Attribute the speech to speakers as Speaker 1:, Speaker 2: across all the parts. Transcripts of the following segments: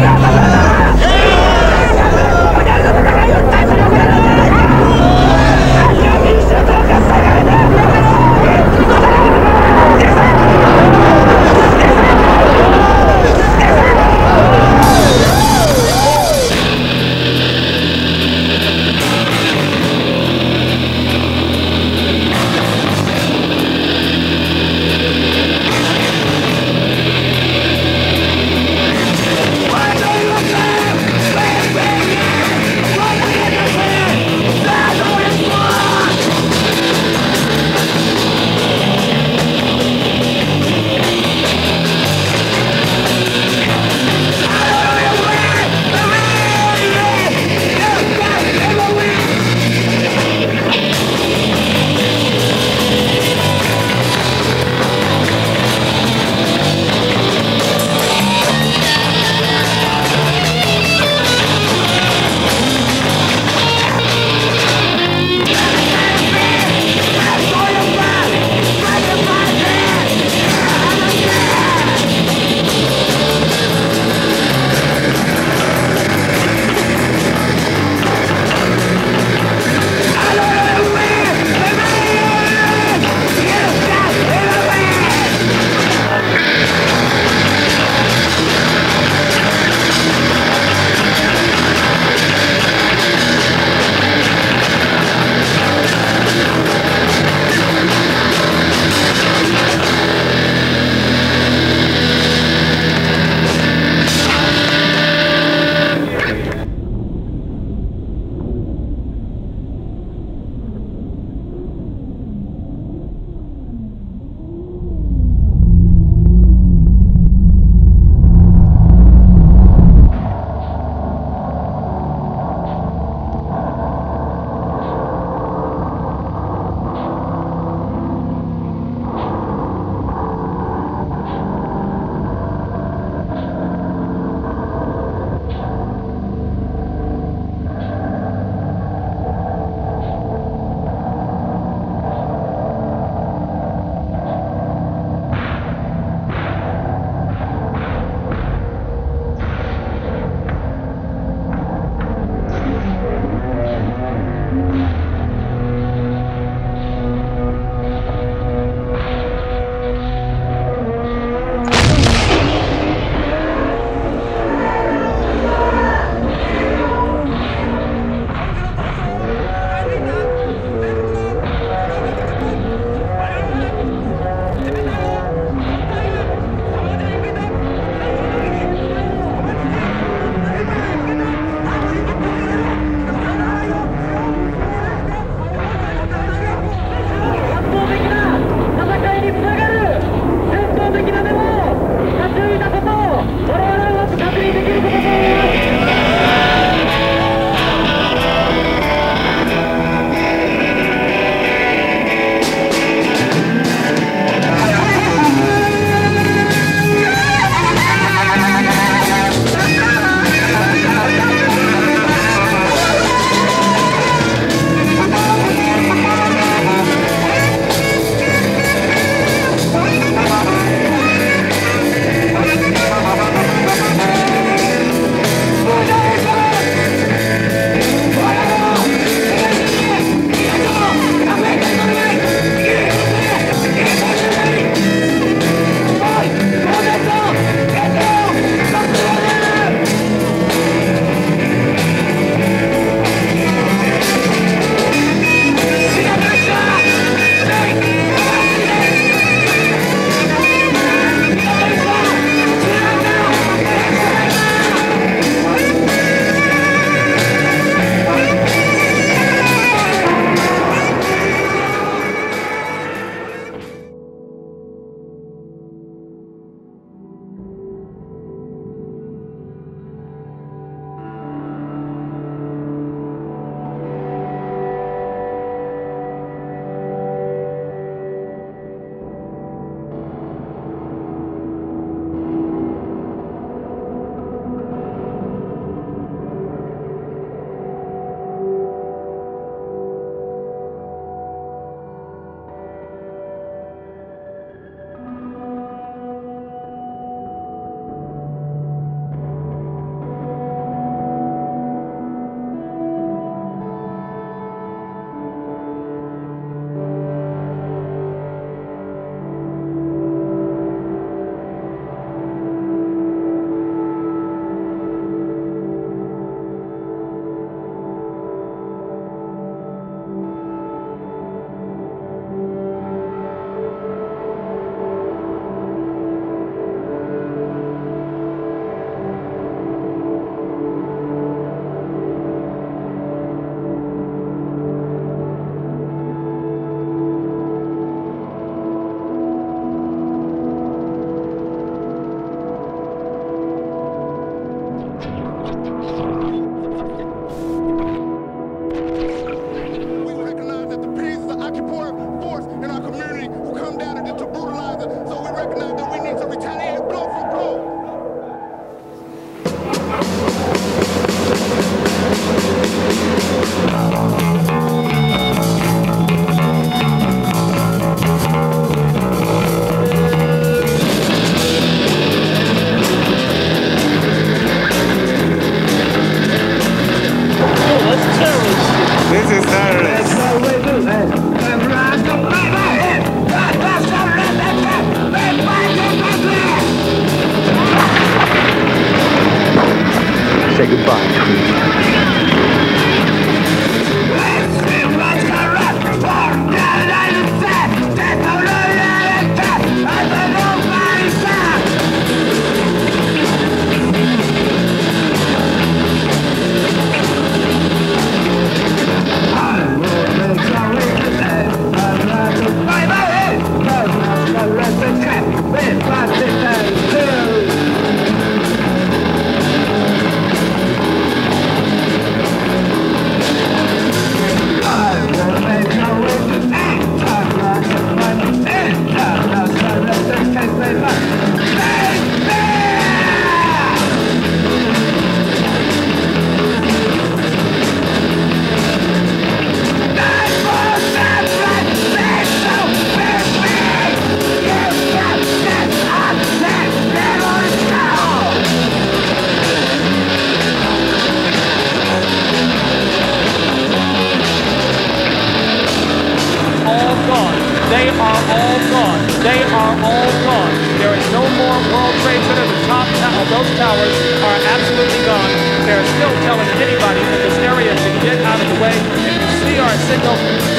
Speaker 1: Yeah.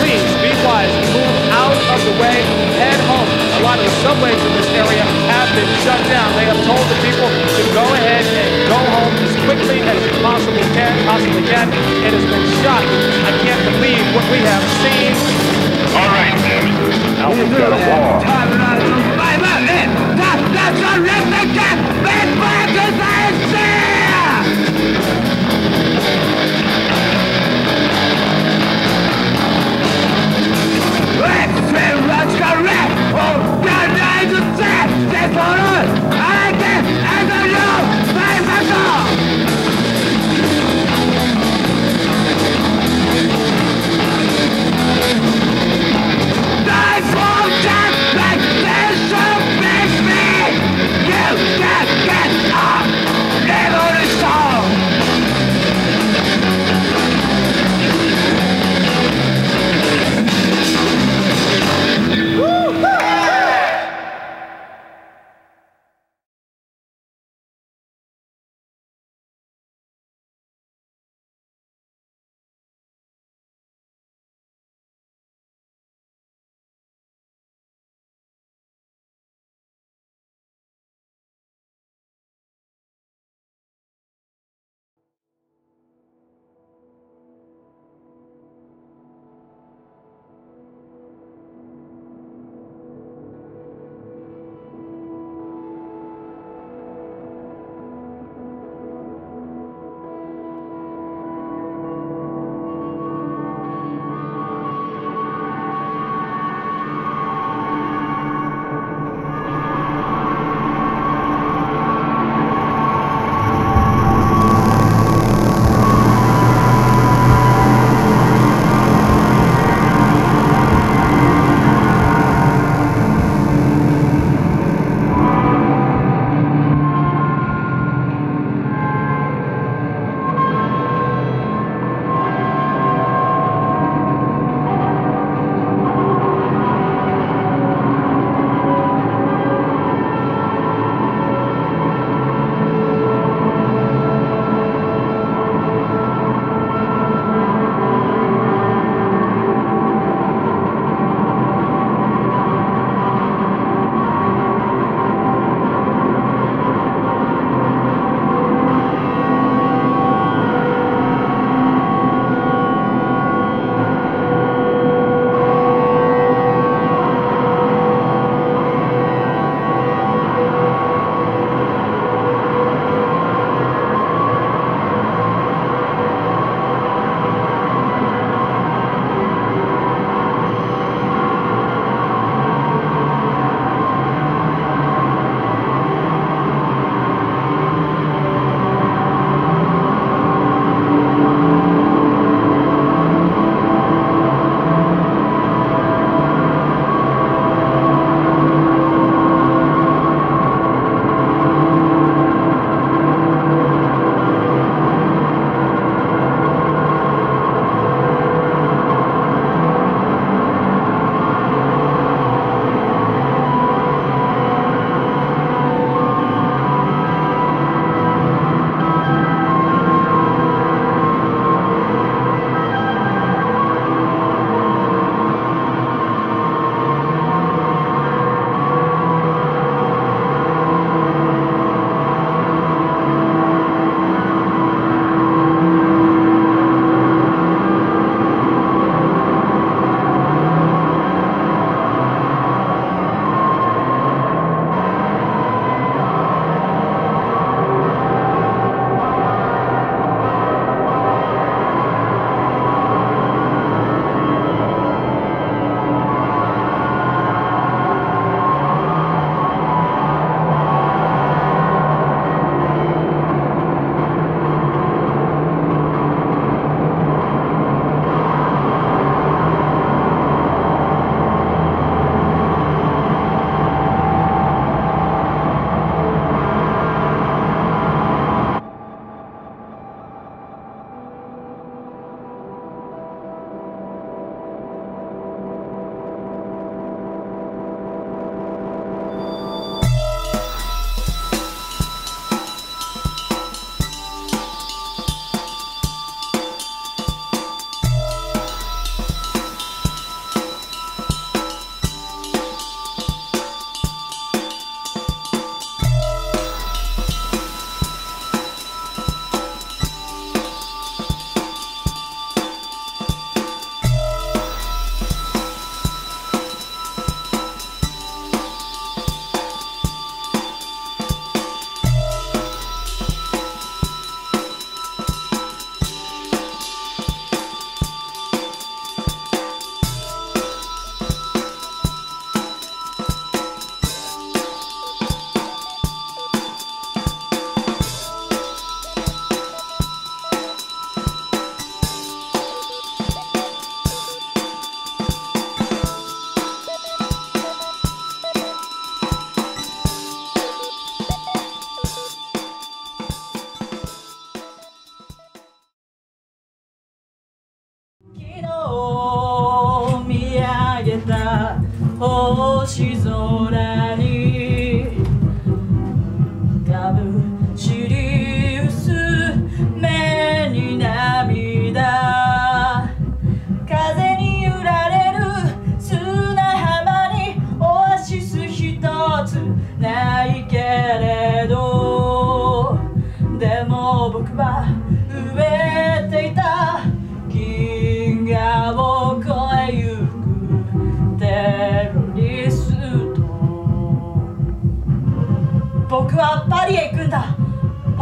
Speaker 1: Please be wise. Move out of the way. Head home. A lot of the subways in this area have been shut down. They have told the people to go ahead and go home as quickly as you possibly can. Possibly can. It has been shocking. I can't believe what we have seen.
Speaker 2: All right, Sims. Now we've got a war.
Speaker 3: 僕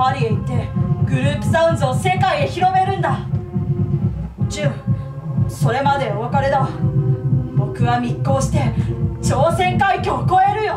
Speaker 3: パリへ行ってグループサウンズを世界へ広めるんだ。ジュンそれまでお別れだ。僕は密航して朝鮮海峡を越えるよ。